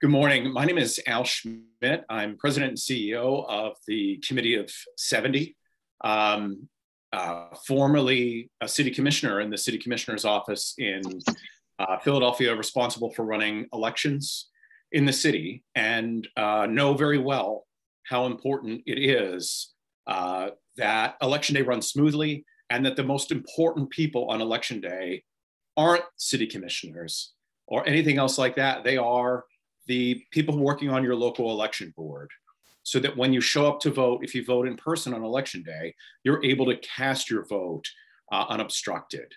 Good morning. My name is Al Schmidt. I'm president and CEO of the Committee of 70, um, uh, formerly a city commissioner in the city commissioner's office in uh, Philadelphia, responsible for running elections in the city, and uh, know very well how important it is uh, that election day runs smoothly and that the most important people on election day aren't city commissioners or anything else like that. They are the people working on your local election board so that when you show up to vote, if you vote in person on election day, you're able to cast your vote uh, unobstructed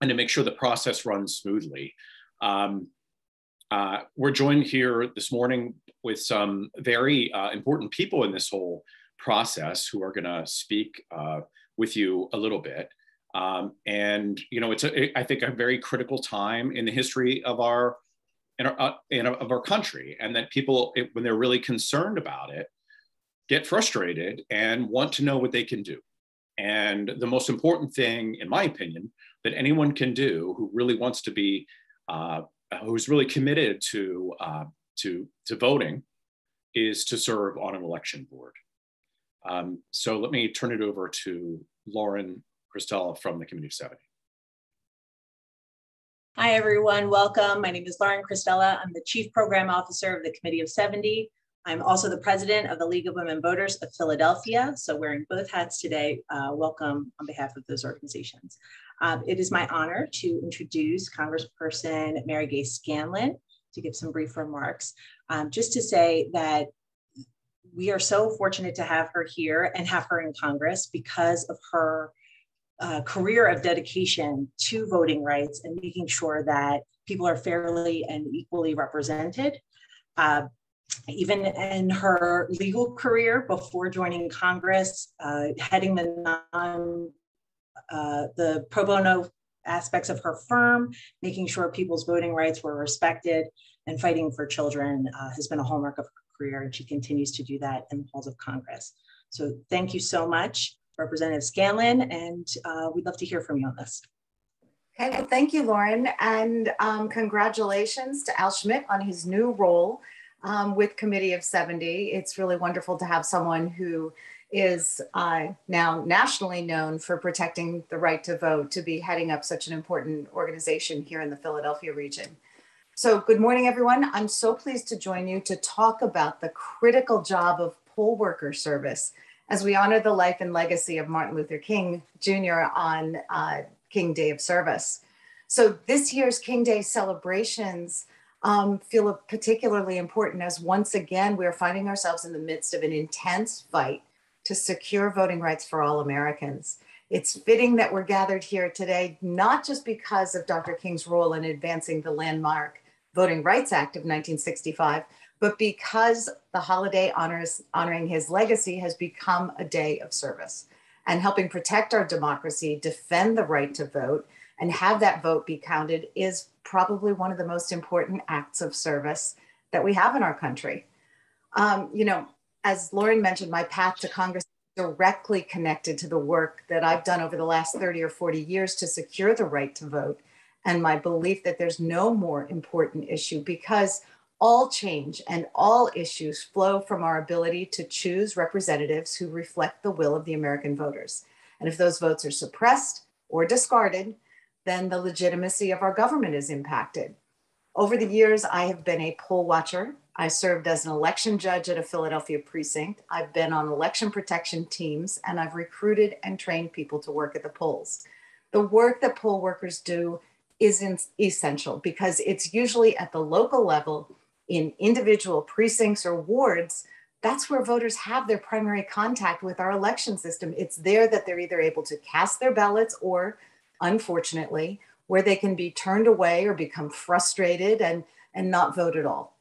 and to make sure the process runs smoothly. Um, uh, we're joined here this morning with some very uh, important people in this whole process who are going to speak uh, with you a little bit. Um, and you know, it's a, I think a very critical time in the history of our in our, uh, in of our country, and that people, it, when they're really concerned about it, get frustrated and want to know what they can do. And the most important thing, in my opinion, that anyone can do who really wants to be, uh, who's really committed to uh, to to voting, is to serve on an election board. Um, so let me turn it over to Lauren Cristella from the Committee of 70. Hi, everyone. Welcome. My name is Lauren Cristella. I'm the Chief Program Officer of the Committee of 70. I'm also the President of the League of Women Voters of Philadelphia. So wearing both hats today, uh, welcome on behalf of those organizations. Um, it is my honor to introduce Congressperson Mary Gay Scanlon to give some brief remarks. Um, just to say that we are so fortunate to have her here and have her in Congress because of her uh, career of dedication to voting rights and making sure that people are fairly and equally represented. Uh, even in her legal career before joining Congress, uh, heading the non, uh, the pro bono aspects of her firm, making sure people's voting rights were respected, and fighting for children uh, has been a hallmark of her career, and she continues to do that in the halls of Congress. So thank you so much. Representative Scanlon, and uh, we'd love to hear from you on this. Okay, well, thank you, Lauren, and um, congratulations to Al Schmidt on his new role um, with Committee of 70. It's really wonderful to have someone who is uh, now nationally known for protecting the right to vote to be heading up such an important organization here in the Philadelphia region. So good morning, everyone. I'm so pleased to join you to talk about the critical job of poll worker service as we honor the life and legacy of Martin Luther King Jr. on uh, King Day of Service. So this year's King Day celebrations um, feel particularly important as once again we're finding ourselves in the midst of an intense fight to secure voting rights for all Americans. It's fitting that we're gathered here today, not just because of Dr. King's role in advancing the landmark Voting Rights Act of 1965, but because the holiday honors honoring his legacy has become a day of service and helping protect our democracy, defend the right to vote, and have that vote be counted is probably one of the most important acts of service that we have in our country. Um, you know, as Lauren mentioned, my path to Congress directly connected to the work that I've done over the last 30 or 40 years to secure the right to vote and my belief that there's no more important issue because all change and all issues flow from our ability to choose representatives who reflect the will of the American voters. And if those votes are suppressed or discarded, then the legitimacy of our government is impacted. Over the years, I have been a poll watcher. I served as an election judge at a Philadelphia precinct. I've been on election protection teams, and I've recruited and trained people to work at the polls. The work that poll workers do is essential because it's usually at the local level in individual precincts or wards, that's where voters have their primary contact with our election system. It's there that they're either able to cast their ballots or, unfortunately, where they can be turned away or become frustrated and, and not vote at all.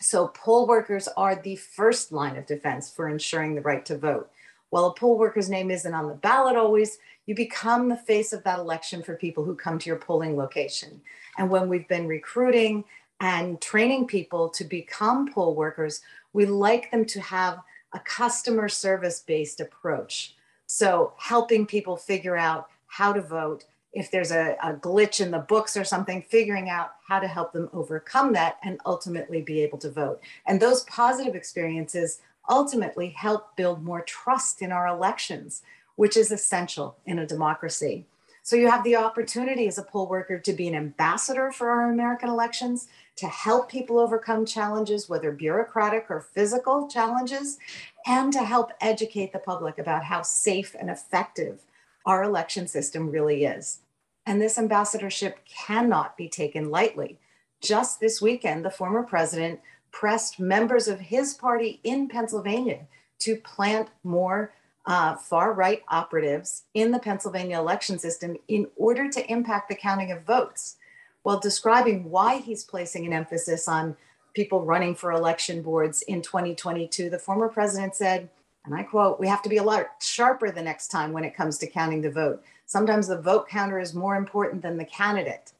So, poll workers are the first line of defense for ensuring the right to vote. While a poll worker's name isn't on the ballot always, you become the face of that election for people who come to your polling location. And when we've been recruiting and training people to become poll workers, we like them to have a customer service based approach. So, helping people figure out how to vote if there's a, a, glitch in the books or something, figuring out how to help them overcome that and ultimately be able to vote. And those positive experiences ultimately help build more trust in our elections, which is essential in a democracy. So you have the opportunity as a poll worker to be an ambassador for our American elections, to help people overcome challenges, whether bureaucratic or physical challenges, and to help educate the public about how safe and effective our election system really is. And this ambassadorship cannot be taken lightly. Just this weekend, the former president pressed members of his party in Pennsylvania to plant more uh, far right operatives in the Pennsylvania election system in order to impact the counting of votes. While describing why he's placing an emphasis on people running for election boards in 2022, the former president said, and I quote, we have to be a lot sharper the next time when it comes to counting the vote. Sometimes the vote counter is more important than the candidate,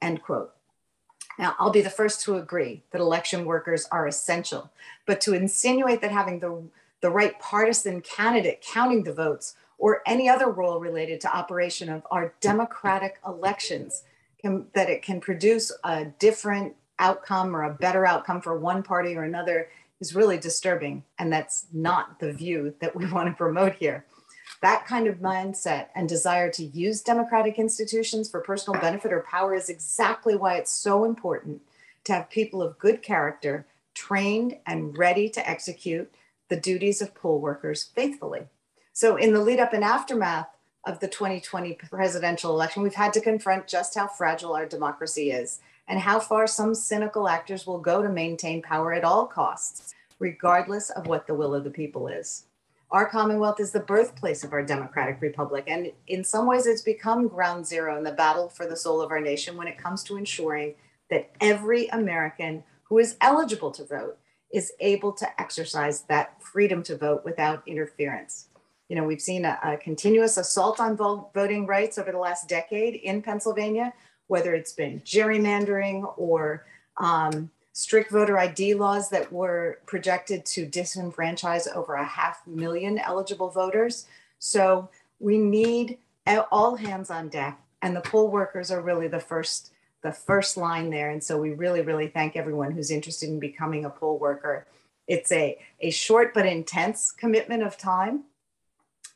end quote. Now, I'll be the first to agree that election workers are essential, but to insinuate that having the, the right partisan candidate counting the votes or any other role related to operation of our democratic elections can, that it can produce a different outcome or a better outcome for one party or another is really disturbing. And that's not the view that we want to promote here. That kind of mindset and desire to use democratic institutions for personal benefit or power is exactly why it's so important to have people of good character trained and ready to execute the duties of poll workers faithfully. So, in the lead up and aftermath of the 2020 presidential election, we've had to confront just how fragile our democracy is and how far some cynical actors will go to maintain power at all costs, regardless of what the will of the people is. Our Commonwealth is the birthplace of our democratic republic, and in some ways, it's become ground zero in the battle for the soul of our nation when it comes to ensuring that every American who is eligible to vote is able to exercise that freedom to vote without interference. You know, we've seen a, a continuous assault on voting rights over the last decade in Pennsylvania, whether it's been gerrymandering or um, strict voter ID laws that were projected to disenfranchise over a half million eligible voters. So we need all hands on deck, and the poll workers are really the first the first line there. And so we really, really thank everyone who's interested in becoming a poll worker. It's a, a short but intense commitment of time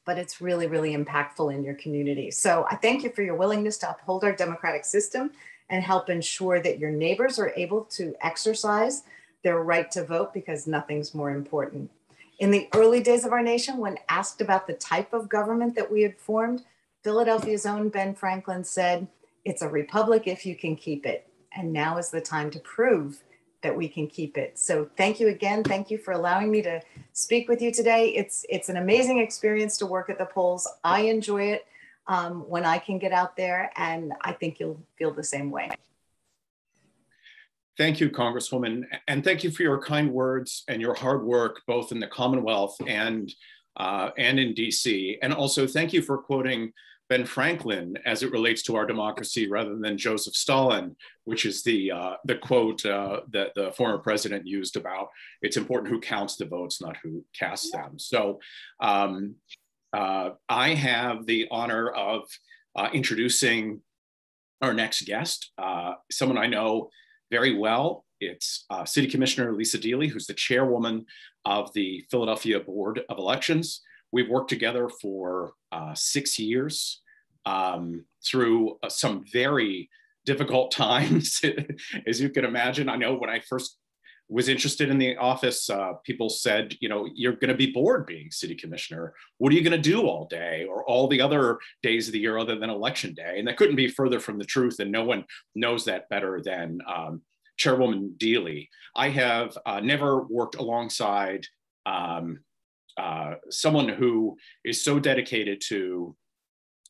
but it's really, really impactful in your community. So I thank you for your willingness to uphold our democratic system and help ensure that your neighbors are able to exercise their right to vote because nothing's more important. In the early days of our nation, when asked about the type of government that we had formed, Philadelphia's own Ben Franklin said, It's a republic if you can keep it. And now is the time to prove that we can keep it. So thank you again. Thank you for allowing me to speak with you today. It's it's an amazing experience to work at the polls. I enjoy it um, when I can get out there, and I think you'll feel the same way. Thank you, Congresswoman, and thank you for your kind words and your hard work, both in the Commonwealth and uh, and in DC. And also, thank you for quoting Ben Franklin as it relates to our democracy rather than Joseph Stalin, which is the, uh, the quote uh, that the former president used about it's important who counts the votes, not who casts them. So um, uh, I have the honor of uh, introducing our next guest, uh, someone I know very well. It's uh, City Commissioner Lisa Deeley, who's the chairwoman of the Philadelphia Board of Elections. We've worked together for uh, six years um, through uh, some very difficult times, as you can imagine. I know when I first was interested in the office, uh, people said, you know, you're going to be bored being city commissioner. What are you going to do all day or all the other days of the year other than election day? And that couldn't be further from the truth. And no one knows that better than um, Chairwoman Deeley. I have uh, never worked alongside um, uh, someone who is so dedicated to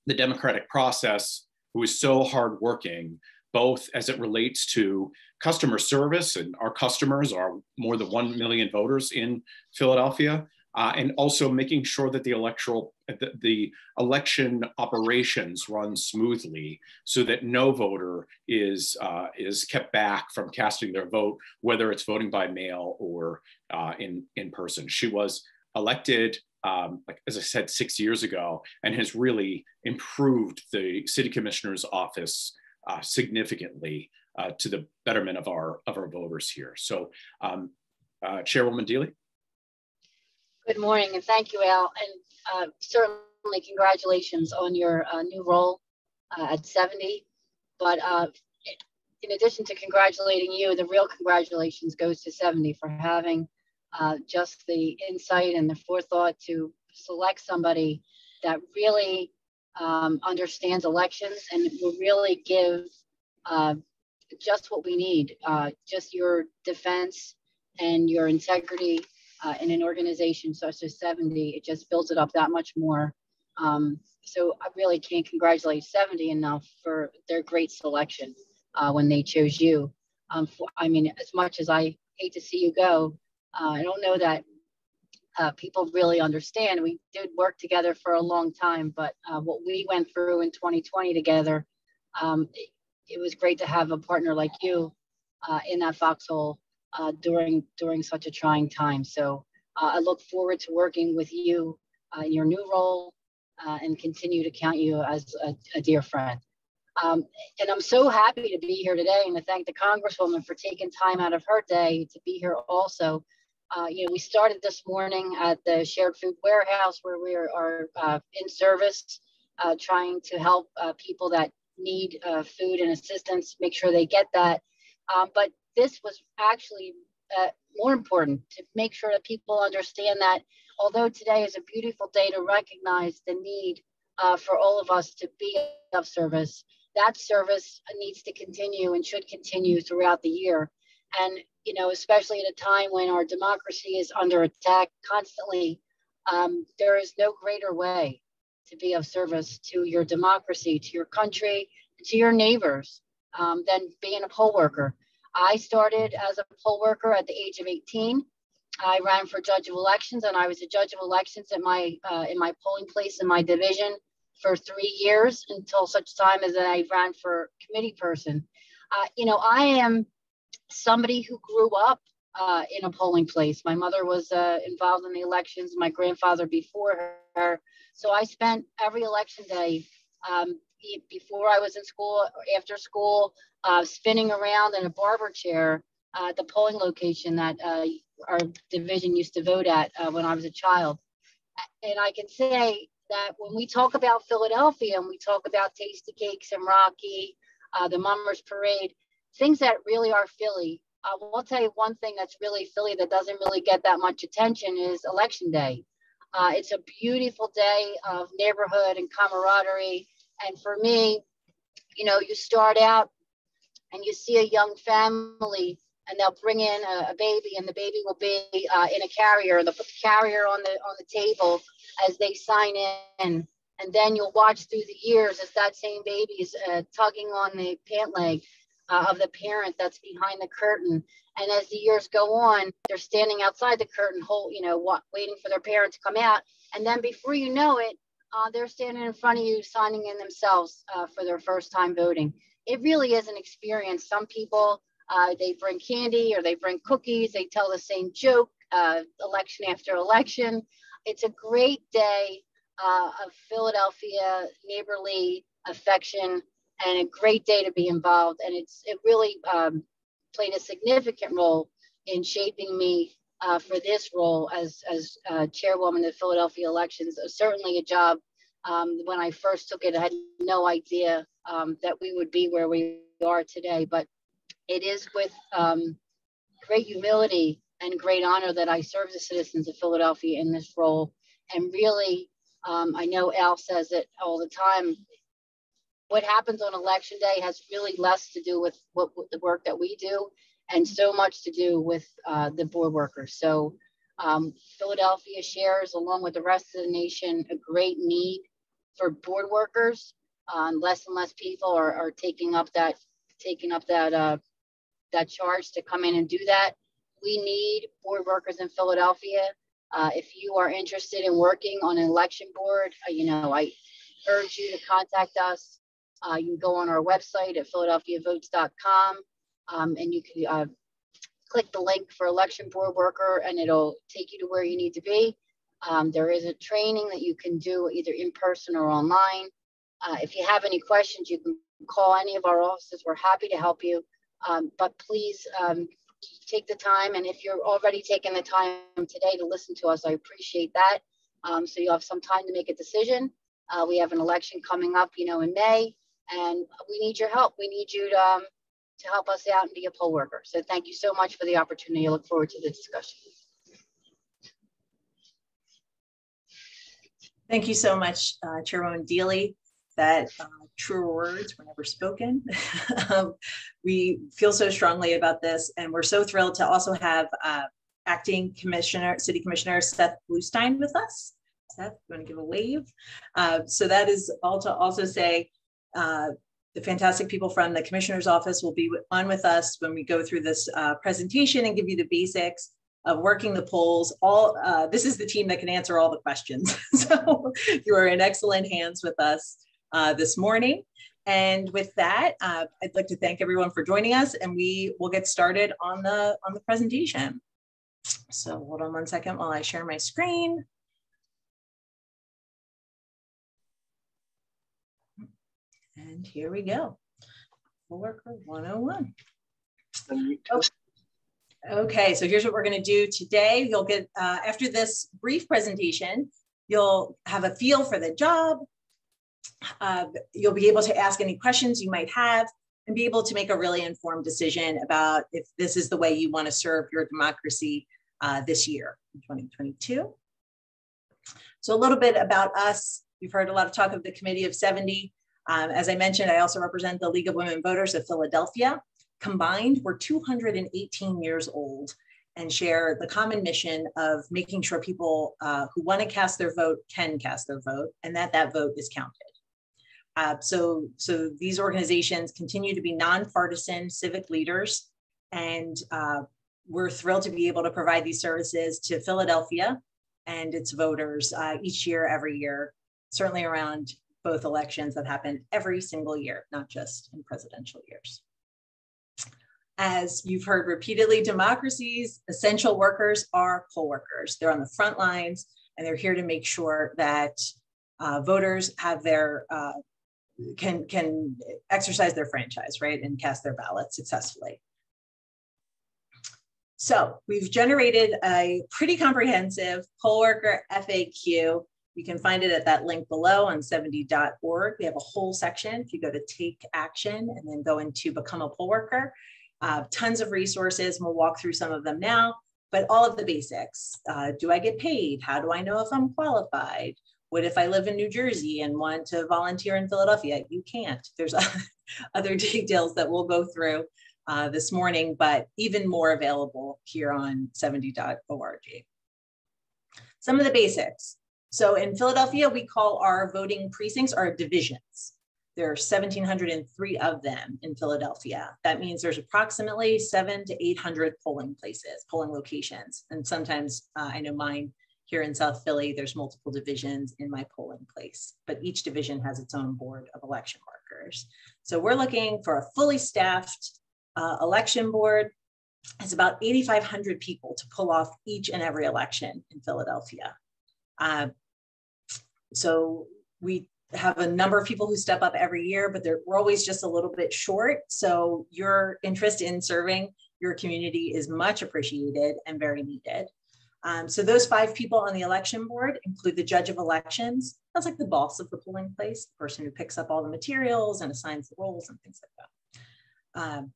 the democratic process, who is so hardworking, both as it relates to customer service, and our customers are more than 1 million voters in Philadelphia, uh, and also making sure that the electoral the, the, election operations run smoothly so that no voter is uh, is kept back from casting their vote whether it's voting by mail or uh, in in person. She was elected um, like as I said, six years ago, and has really improved the city commissioner's office uh, significantly uh, to the betterment of our of our voters here. So, um, uh, Chairwoman Deeley. Good morning, and thank you, Al, and uh, certainly congratulations on your uh, new role uh, at 70. But in addition to congratulating you, the real congratulations goes to 70 for having uh, just the insight and the forethought to select somebody that really um, understands elections and will really give uh, just what we need, uh, just your defense and your integrity uh, in an organization such as 70. It just builds it up that much more. Um, so I really can't congratulate 70 enough for their great selection uh, when they chose you. Um, for, I mean, as much as I hate to see you go, uh, I don't know that uh, people really understand. We did work together for a long time, but uh, what we went through in 2020 together, um, it, it, was great to have a partner like you uh, in that foxhole uh, during during such a trying time. So uh, I look forward to working with you in your new role and continue to count you as a, a dear friend. Um, and I'm so happy to be here today and to thank the Congresswoman for taking time out of her day to be here also. Uh, you know, we started this morning at the Shared Food Warehouse where we are, are uh, in service, uh, trying to help uh, people that need uh, food and assistance, make sure they get that. Um, but this was actually uh, more important to make sure that people understand that although today is a beautiful day to recognize the need for all of us to be of service, that service needs to continue and should continue throughout the year. And, you know, especially at a time when our democracy is under attack constantly, um, there is no greater way to be of service to your democracy, to your country, to your neighbors um, than being a poll worker. I started as a poll worker at the age of 18. I ran for judge of elections, and I was a judge of elections at my uh, in my polling place in my division for three years until such time as I ran for committee person. Uh, you know, I am somebody who grew up uh, in a polling place. My mother was uh, involved in the elections, my grandfather before her. So I spent every election day um, before I was in school, after school, uh, spinning around in a barber chair at the polling location that uh, our division used to vote at uh, when I was a child. And I can say that when we talk about Philadelphia and we talk about Tastykakes and Rocky, uh, the Mummers Parade, things that really are Philly. I will tell you one thing that's really Philly that doesn't really get that much attention is Election Day. Uh, it's a beautiful day of neighborhood and camaraderie. And for me, you know, you start out and you see a young family and they'll bring in a, a baby and the baby will be uh, in a carrier and they'll put the carrier on the on the table as they sign in and then you'll watch through the years as that same baby is uh, tugging on the pant leg uh, of the parent that's behind the curtain and as the years go on they're standing outside the curtain hold you know what, waiting for their parent to come out and then before you know it uh, they're standing in front of you signing in themselves uh, for their first time voting it really is an experience some people uh, they bring candy or they bring cookies. They tell the same joke uh, election after election. It's a great day uh, of Philadelphia neighborly affection and a great day to be involved. And it's it really um, played a significant role in shaping me uh, for this role as as uh, chairwoman of Philadelphia elections. certainly a job. Um, when I first took it, I had no idea um, that we would be where we are today. But it is with um, great humility and great honor that I serve the citizens of Philadelphia in this role. And really, um, I know Al says it all the time. What happens on election day has really less to do with what, what the work that we do, and so much to do with uh, the board workers. So um, Philadelphia shares, along with the rest of the nation, a great need for board workers. Um, less and less people are, are taking up that taking up that uh, that charge to come in and do that. We need board workers in Philadelphia. Uh, if you are interested in working on an election board, uh, you know, I urge you to contact us. Uh, you can go on our website at philadelphiavotes.com um, and you can uh, click the link for election board worker and it'll take you to where you need to be. Um, there is a training that you can do either in person or online. Uh, if you have any questions, you can call any of our offices. We're happy to help you. Um, but please um, take the time. And if you're already taking the time today to listen to us, I appreciate that. Um, so you have some time to make a decision. Uh, we have an election coming up, you know, in May, and we need your help. We need you to, um, to help us out and be a poll worker. So thank you so much for the opportunity. I look forward to the discussion. Thank you so much, uh, Chairwoman Deeley. That uh, truer words were never spoken. we feel so strongly about this, and we're so thrilled to also have uh, Acting Commissioner, City Commissioner Seth Bluestein with us. Seth, you want to give a wave? Uh, so that is all to also say uh, the fantastic people from the Commissioner's Office will be on with us when we go through this uh, presentation and give you the basics of working the polls. All uh, this is the team that can answer all the questions. so you are in excellent hands with us uh, this morning. And with that, uh, I'd like to thank everyone for joining us, and we will get started on the on the presentation. So hold on one second while I share my screen. And here we go. Worker 101. Okay. So here's what we're going to do today. You'll get, uh, after this brief presentation, you'll have a feel for the job. Uh, you'll be able to ask any questions you might have and be able to make a really informed decision about if this is the way you want to serve your democracy uh, this year, 2022. So a little bit about us. You've heard a lot of talk of the Committee of 70. Um, as I mentioned, I also represent the League of Women Voters of Philadelphia. Combined, we're 218 years old and share the common mission of making sure people uh, who want to cast their vote can cast their vote and that that vote is counted. Uh, so, so these organizations continue to be nonpartisan civic leaders, and uh, we're thrilled to be able to provide these services to Philadelphia and its voters uh, each year, every year, certainly around both elections that happen every single year, not just in presidential years. As you've heard repeatedly, democracies, essential workers are poll workers. They're on the front lines and they're here to make sure that uh, voters have their uh, can can exercise their franchise, right, and cast their ballot successfully. So we've generated a pretty comprehensive poll worker FAQ you can find it at that link below on 70.org. We have a whole section. If you go to take action and then go into become a poll worker, uh, tons of resources. We'll walk through some of them now, but all of the basics. Uh, do I get paid? How do I know if I'm qualified? What if I live in New Jersey and want to volunteer in Philadelphia? You can't. There's other details that we'll go through uh, this morning, but even more available here on 70.org. Some of the basics. So in Philadelphia, we call our voting precincts our divisions. There are 1,703 of them in Philadelphia. That means there's approximately seven to 800 polling places, polling locations. And sometimes uh, I know mine here in South Philly, there's multiple divisions in my polling place, but each division has its own board of election workers. So we're looking for a fully staffed uh, election board. It's about 8,500 people to pull off each and every election in Philadelphia. Uh, so we have a number of people who step up every year, but we're always just a little bit short. So your interest in serving your community is much appreciated and very needed. Um, so those five people on the election board include the judge of elections. That's like the boss of the polling place, the person who picks up all the materials and assigns the roles and things like that. Um,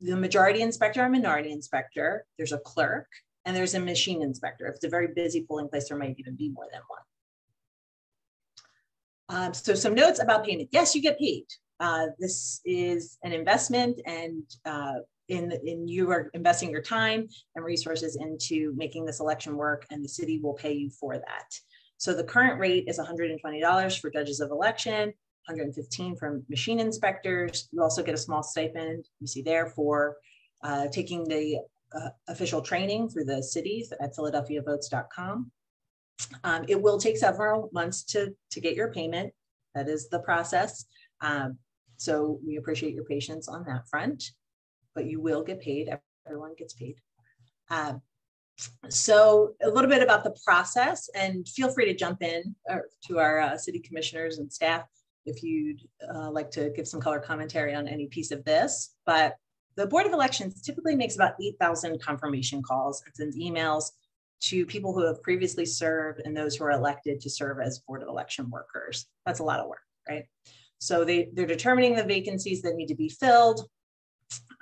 the majority inspector and minority inspector, there's a clerk, and there's a machine inspector. If it's a very busy polling place, there might even be more than one. Um, so some notes about payment. Yes, you get paid. Uh, this is an investment and uh, in, in you are investing your time and resources into making this election work and the city will pay you for that. So the current rate is $120 for judges of election, 115 from machine inspectors. You also get a small stipend, you see there, for uh, taking the uh, official training through the cities at philadelphiavotes.com. Um, it will take several months to, to get your payment. That is the process. Um, so we appreciate your patience on that front, but you will get paid. Everyone gets paid. Uh, so a little bit about the process and feel free to jump in to our uh, city commissioners and staff if you'd uh, like to give some color commentary on any piece of this. But the Board of Elections typically makes about 8,000 confirmation calls and sends emails to people who have previously served and those who are elected to serve as Board of Election workers. That's a lot of work, right? So they, they're determining the vacancies that need to be filled.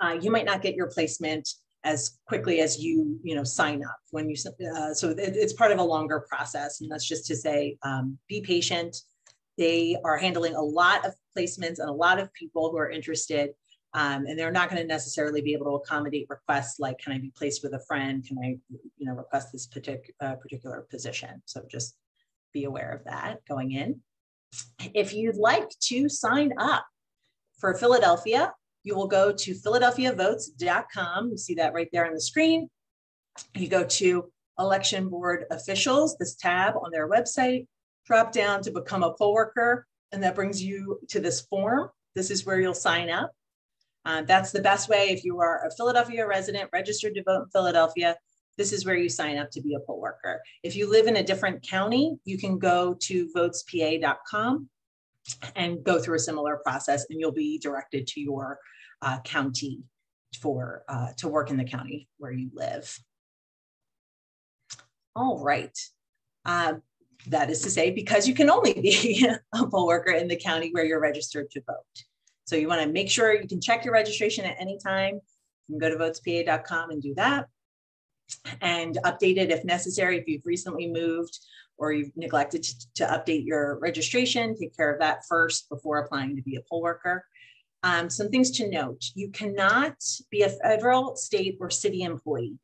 Uh, you might not get your placement as quickly as you you know sign up when you uh, so it, it's part of a longer process and that's just to say um, be patient they are handling a lot of placements and a lot of people who are interested um, and they're not going to necessarily be able to accommodate requests like can i be placed with a friend? Can i you know request this particular uh, particular position? So just be aware of that going in. If you'd like to sign up for philadelphia you will go to philadelphiavotes.com you see that right there on the screen. You go to election board officials this tab on their website drop down to become a poll worker and that brings you to this form. This is where you'll sign up uh, that's the best way if you are a Philadelphia resident registered to vote in Philadelphia. This is where you sign up to be a poll worker. If you live in a different county, you can go to votespa.com and go through a similar process, and you'll be directed to your uh, county for uh, to work in the county where you live. All right. Uh, that is to say, because you can only be a poll worker in the county where you're registered to vote. So you want to make sure you can check your registration at any time. You can go to votespa.com and do that and update it if necessary. If you've recently moved or you've neglected to, to update your registration, take care of that first before applying to be a poll worker. Um, some things to note, you cannot be a federal, state, or city employee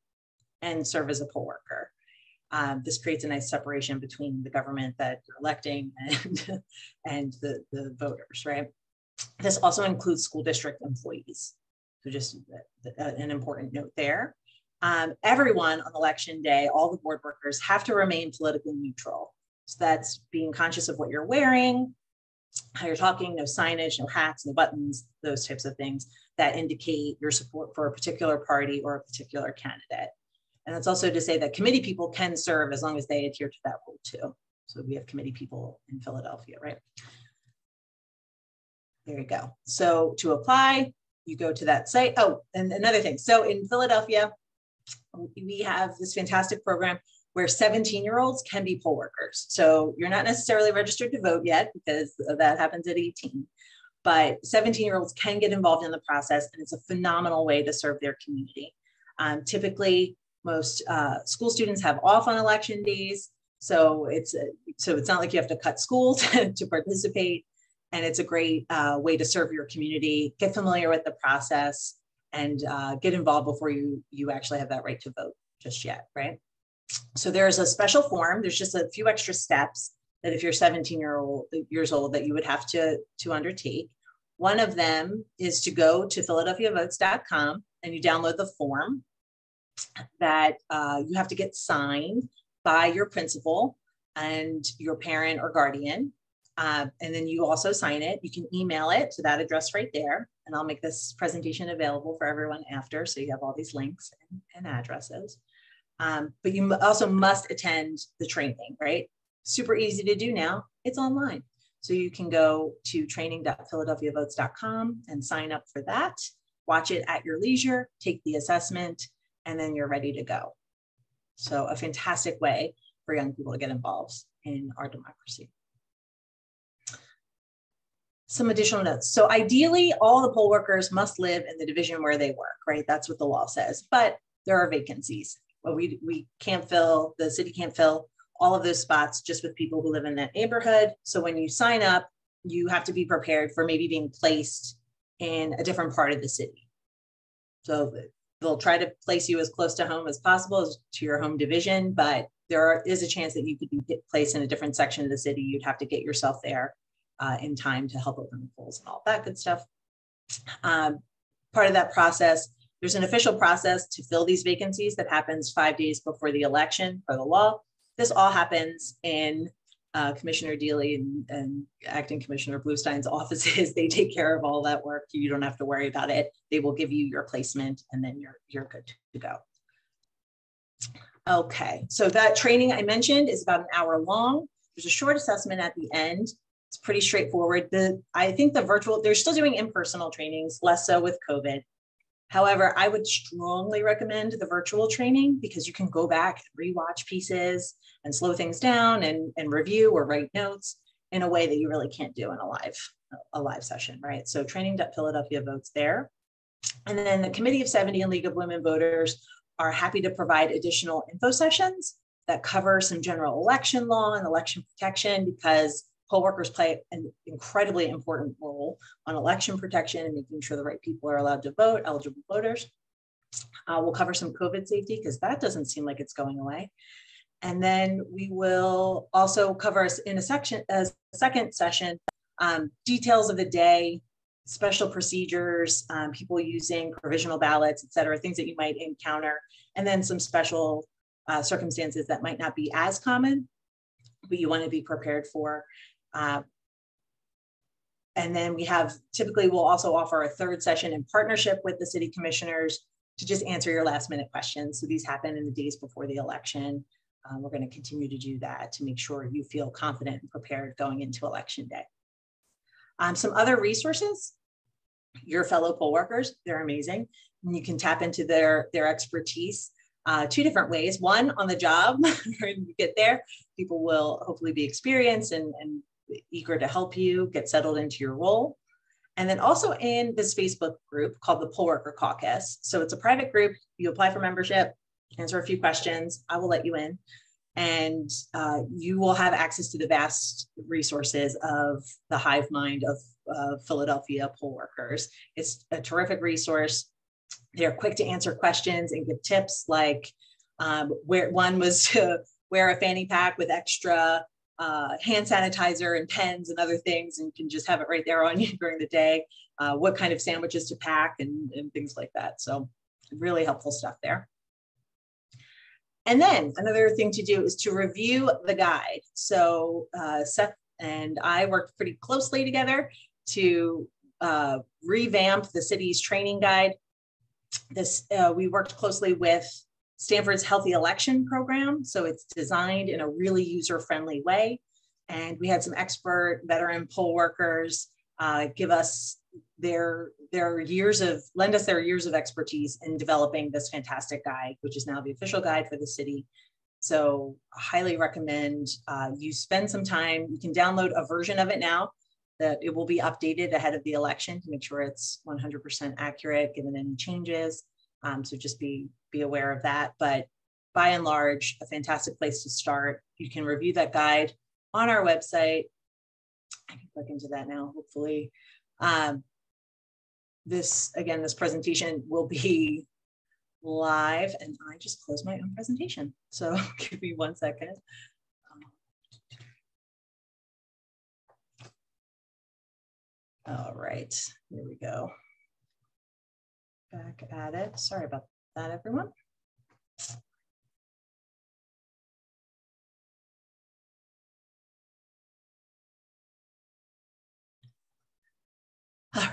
and serve as a poll worker. Um, this creates a nice separation between the government that you're electing and, and the, the voters, right? This also includes school district employees. So just an important note there. Um, everyone on election day, all the board workers have to remain politically neutral. So that's being conscious of what you're wearing, how you're talking, no signage, no hats, no buttons, those types of things that indicate your support for a particular party or a particular candidate. And that's also to say that committee people can serve as long as they adhere to that rule too. So we have committee people in Philadelphia, right? There you go. So to apply, you go to that site. Oh, and another thing. So in Philadelphia, we have this fantastic program where 17 year olds can be poll workers. So you're not necessarily registered to vote yet because that happens at 18, but 17 year olds can get involved in the process and it's a phenomenal way to serve their community. Um, typically, most uh, school students have off on election days. So it's so it's not like you have to cut school to, to participate and it's a great uh, way to serve your community, get familiar with the process, and uh, get involved before you you actually have that right to vote just yet, right? So there's a special form. There's just a few extra steps that if you're 17 year old years old that you would have to to undertake. One of them is to go to philadelphiavotes.com and you download the form that uh, you have to get signed by your principal and your parent or guardian. Uh, and then you also sign it. You can email it to that address right there. And I'll make this presentation available for everyone after. So you have all these links and, and addresses. Um, but you also must attend the training, right? Super easy to do now. It's online. So you can go to training.philadelphiavotes.com and sign up for that. Watch it at your leisure, take the assessment, and then you're ready to go. So a fantastic way for young people to get involved in our democracy some additional notes. So ideally, all the poll workers must live in the division where they work, right? That's what the law says. But there are vacancies. Well, we, we can't fill, the city can't fill all of those spots just with people who live in that neighborhood. So when you sign up, you have to be prepared for maybe being placed in a different part of the city. So they'll try to place you as close to home as possible as to your home division, but there are, is a chance that you could be placed in a different section of the city. You'd have to get yourself there uh, in time to help open the polls and all that good stuff. Um, part of that process, there's an official process to fill these vacancies that happens five days before the election for the law. This all happens in uh, Commissioner Deeley and, and, Acting Commissioner Bluestein's offices. They take care of all that work. You don't have to worry about it. They will give you your placement and then you're, you're good to go. Okay, so that training I mentioned is about an hour long. There's a short assessment at the end. It's pretty straightforward. The I think the virtual, they're still doing in-personal trainings, less so with COVID. However, I would strongly recommend the virtual training because you can go back and rewatch pieces and slow things down and, and review or write notes in a way that you really can't do in a live a live session, right? So training.philadelphia votes there. And then the Committee of 70 and League of Women Voters are happy to provide additional info sessions that cover some general election law and election protection because poll workers play an incredibly important role on election protection and making sure the right people are allowed to vote, eligible voters. Uh, we'll cover some COVID safety because that doesn't seem like it's going away. And then we will also cover us in a section, a second session, um, details of the day, special procedures, um, people using provisional ballots, et cetera, things that you might encounter, and then some special uh, circumstances that might not be as common, but you want to be prepared for. Uh, and then we have typically we'll also offer a third session in partnership with the city commissioners to just answer your last minute questions. So these happen in the days before the election. Um, we're going to continue to do that to make sure you feel confident and prepared going into election day. Um, some other resources, your fellow poll workers, they're amazing. And you can tap into their, their expertise uh, two different ways. One, on the job, when you get there, people will hopefully be experienced and, and eager to help you get settled into your role. And then also in this Facebook group called the Poll Worker Caucus. So it's a private group. You apply for membership, answer a few questions. I will let you in and uh, you will have access to the vast resources of the hive mind of uh, Philadelphia poll workers. It's a terrific resource. They're quick to answer questions and give tips like um, where one was to wear a fanny pack with extra uh, hand sanitizer and pens and other things, and can just have it right there on you during the day. Uh, what kind of sandwiches to pack and, and things like that. So, really helpful stuff there. And then another thing to do is to review the guide. So uh, Seth and I worked pretty closely together to uh, revamp the city's training guide. This uh, we worked closely with Stanford's Healthy Election Program, so it's designed in a really user-friendly way. And we had some expert veteran poll workers uh, give us their their years of lend us their years of expertise in developing this fantastic guide, which is now the official guide for the city. So I highly recommend uh, you spend some time. You can download a version of it now that it will be updated ahead of the election to make sure it's 100% accurate given any changes. Um, so just be be aware of that. But by and large, a fantastic place to start. You can review that guide on our website. I can click into that now, hopefully. Um, this, again, this presentation will be live and I just closed my own presentation. So give me one second. All right, here we go. Back at it. Sorry about that, everyone. All right.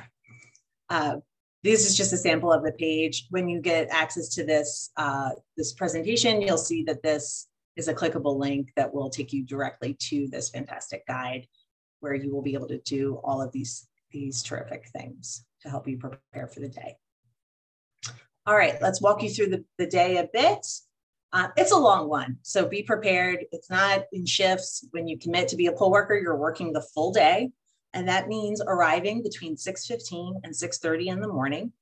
Uh, this is just a sample of the page. When you get access to this, uh, this presentation, you'll see that this is a clickable link that will take you directly to this fantastic guide where you will be able to do all of these, these terrific things to help you prepare for the day. All right, let's walk you through the, the day a bit. Uh, it's a long one, so be prepared. It's not in shifts. When you commit to be a poll worker, you're working the full day. And that means arriving between 6.15 and 6.30 in the morning.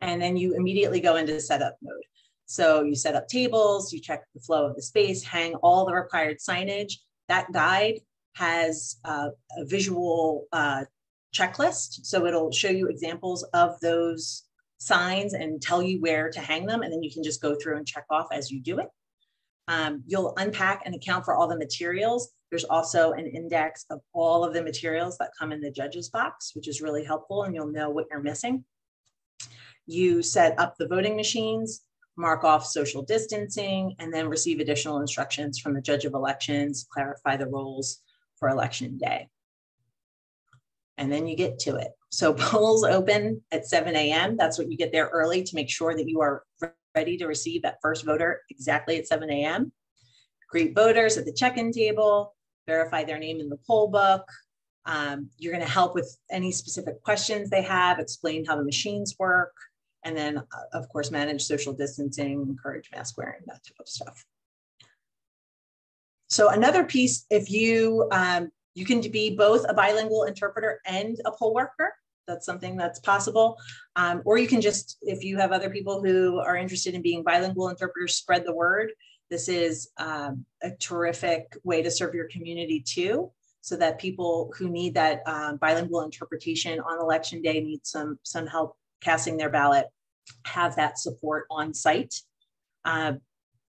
And then you immediately go into setup mode. So you set up tables, you check the flow of the space, hang all the required signage. That guide has uh, a visual uh, checklist. So it'll show you examples of those signs and tell you where to hang them. And then you can just go through and check off as you do it. Um, you'll unpack and account for all the materials. There's also an index of all of the materials that come in the judges box, which is really helpful and you'll know what you're missing. You set up the voting machines, mark off social distancing, and then receive additional instructions from the judge of elections, clarify the roles for election day. And then you get to it. So polls open at 7 a.m. That's what you get there early to make sure that you are ready to receive that first voter exactly at 7 a.m. Greet voters at the check-in table, verify their name in the poll book. Um, you're going to help with any specific questions they have, explain how the machines work, and then, uh, of course, manage social distancing, encourage mask wearing, that type of stuff. So another piece, if you um, you can be both a bilingual interpreter and a poll worker. That's something that's possible. Um, or you can just, if you have other people who are interested in being bilingual interpreters, spread the word. This is um, a terrific way to serve your community too, so that people who need that um, bilingual interpretation on election day need some, some help casting their ballot, have that support on site. Uh,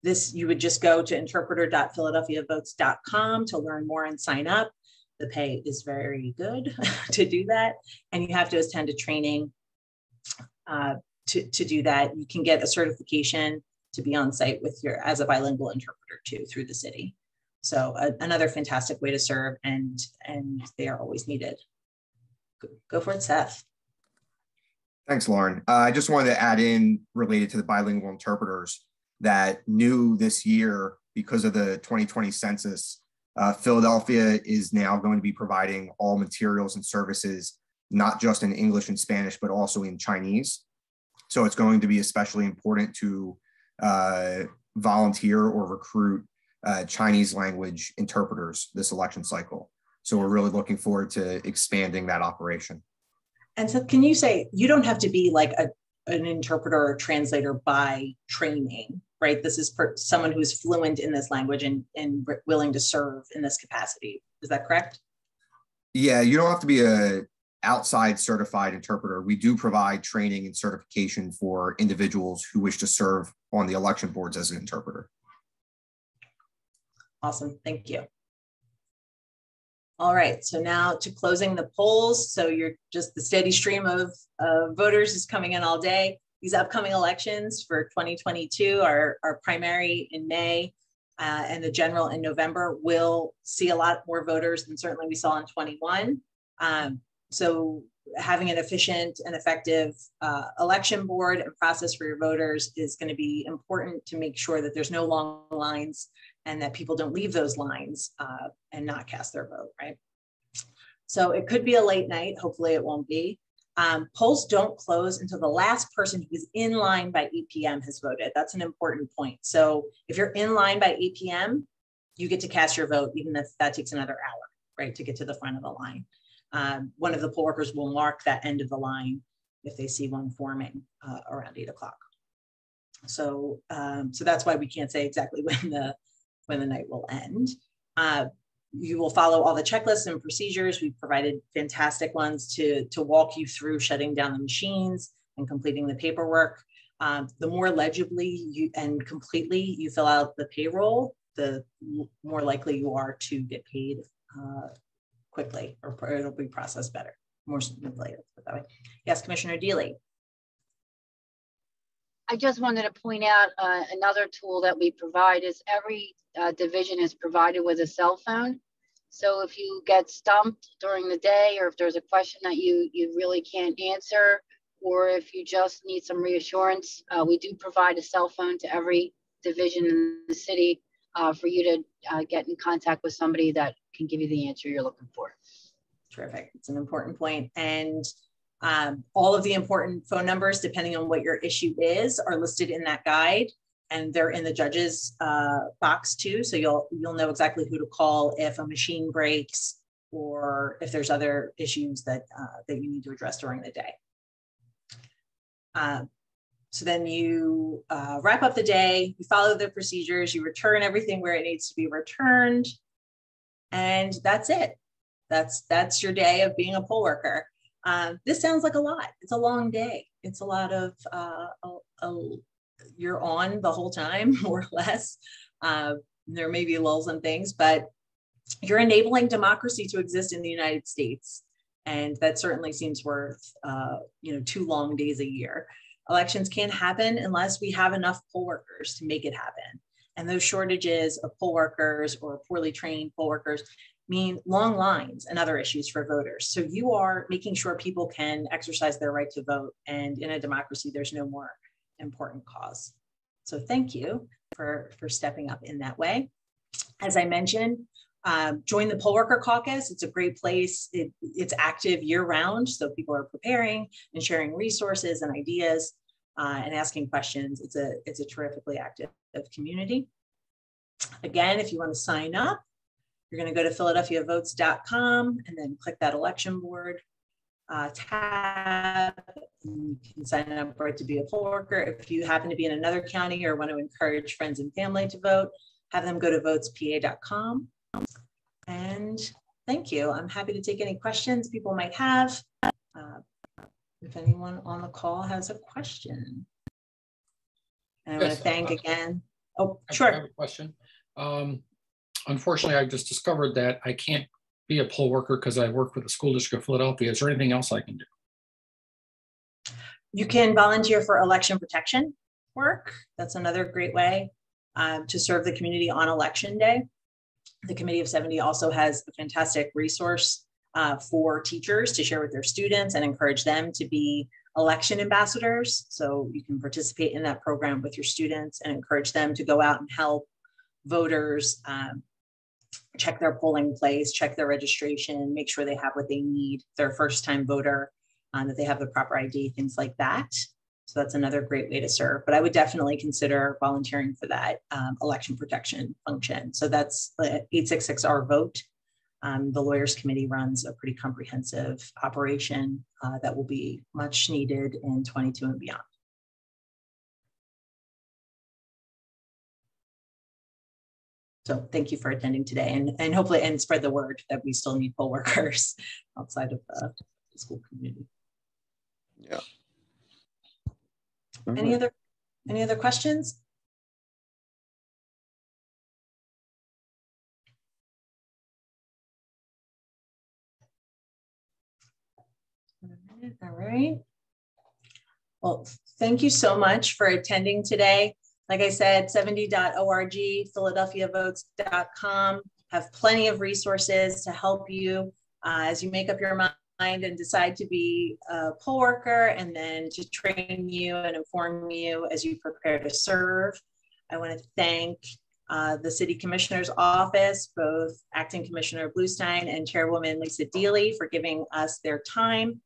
this, you would just go to interpreter.philadelphiavotes.com to learn more and sign up. The pay is very good to do that. And you have to attend a training uh, to, to do that. You can get a certification to be on site with your as a bilingual interpreter too through the city. So uh, another fantastic way to serve and and they are always needed. Go, go for it, Seth. Thanks, Lauren. Uh, I just wanted to add in related to the bilingual interpreters that new this year because of the 2020 census, uh, Philadelphia is now going to be providing all materials and services, not just in English and Spanish, but also in Chinese. So it's going to be especially important to uh, volunteer or recruit uh, Chinese language interpreters this election cycle. So we're really looking forward to expanding that operation. And so, can you say you don't have to be like a, an interpreter or translator by training, right? This is per, someone who's fluent in this language and, and willing to serve in this capacity. Is that correct? Yeah, you don't have to be a outside certified interpreter. We do provide training and certification for individuals who wish to serve on the election boards as an interpreter. Awesome, thank you. All right, so now to closing the polls. So you're just the steady stream of uh, voters is coming in all day. These upcoming elections for 2022 are, are primary in May uh, and the general in November will see a lot more voters than certainly we saw in 21. Um, so having an efficient and effective uh, election board and process for your voters is going to be important to make sure that there's no long lines and that people don't leave those lines uh, and not cast their vote, right? So it could be a late night. Hopefully it won't be. Um, polls don't close until the last person who is in line by 8 p.m. has voted. That's an important point. So if you're in line by 8 p.m., you get to cast your vote, even if that takes another hour, right, to get to the front of the line. Um, one of the poll workers will mark that end of the line if they see one forming uh, around 8 o'clock. So, um, so that's why we can't say exactly when the when the night will end. Uh, you will follow all the checklists and procedures. We've provided fantastic ones to, to walk you through shutting down the machines and completing the paperwork. Um, the more legibly you and completely you fill out the payroll, the more likely you are to get paid uh, quickly or it'll be processed better, more way. Yes, Commissioner Deeley. I just wanted to point out uh, another tool that we provide is every uh, division is provided with a cell phone. So if you get stumped during the day or if there's a question that you, you really can't answer, or if you just need some reassurance, uh, we do provide a cell phone to every division in the city uh, for you to uh, get in contact with somebody that can give you the answer you're looking for. Terrific. It's an important point. And um, all of the important phone numbers, depending on what your issue is, are listed in that guide, and they're in the judges uh, box too. So you'll you'll know exactly who to call if a machine breaks or if there's other issues that uh, that you need to address during the day. Uh, so then you uh, wrap up the day, you follow the procedures, you return everything where it needs to be returned, and that's it. That's that's your day of being a poll worker. Um, this sounds like a lot. It's a long day. It's a lot of, uh, a, a, you're on the whole time, more or less. Uh, there may be lulls and things, but you're enabling democracy to exist in the United States. And that certainly seems worth, uh, you know, two long days a year. Elections can't happen unless we have enough poll workers to make it happen. And those shortages of poll workers or poorly trained poll workers mean long lines and other issues for voters. So you are making sure people can exercise their right to vote. And in a democracy, there's no more important cause. So thank you for, for stepping up in that way. As I mentioned, um, join the poll worker caucus. It's a great place. It, it's active year round. So people are preparing and sharing resources and ideas uh, and asking questions. It's a, it's a terrifically active community. Again, if you want to sign up, you're going to go to philadelphiavotes.com and then click that election board uh, tab. You can sign up for it to be a poll worker. If you happen to be in another county or want to encourage friends and family to vote, have them go to votespa.com. And thank you. I'm happy to take any questions people might have. Uh, if anyone on the call has a question. And I yes, want to thank uh, again. Oh, sure. I have a question. Um, unfortunately, I just discovered that I can't be a poll worker because I work with the school district of Philadelphia. Is there anything else I can do? You can volunteer for election protection work. That's another great way um, to serve the community on election day. The Committee of 70 also has a fantastic resource uh, for teachers to share with their students and encourage them to be election ambassadors. So you can participate in that program with your students and encourage them to go out and help voters um, check their polling place, check their registration, make sure they have what they need, their first time voter, um, that they have the proper ID, things like that. So that's another great way to serve. But I would definitely consider volunteering for that um, election protection function. So that's the 866R vote. Um, the Lawyers Committee runs a pretty comprehensive operation uh, that will be much needed in 22 and beyond. So thank you for attending today and, and hopefully and spread the word that we still need poll workers outside of uh, the school community. Yeah. All any right. other any other questions? All right. Well, thank you so much for attending today. Like I said, 70.org, philadelphiavotes.com have plenty of resources to help you uh, as you make up your mind and decide to be a poll worker and then to train you and inform you as you prepare to serve. I want to thank uh, the City Commissioner's Office, both Acting Commissioner Bluestein and Chairwoman Lisa Deeley for giving us their time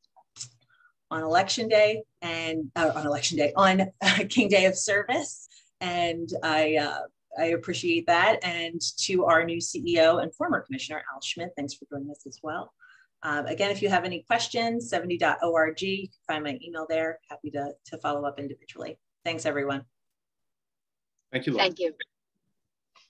on election day and uh, on election day, on King Day of Service and I uh, I appreciate that. And to our new CEO and former Commissioner Al Schmidt, thanks for joining us as well. Um, again, if you have any questions, 70.org, you can find my email there. Happy to, to follow up individually. Thanks, everyone. Thank you. Lauren. Thank you.